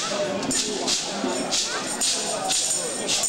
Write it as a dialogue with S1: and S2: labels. S1: すごい。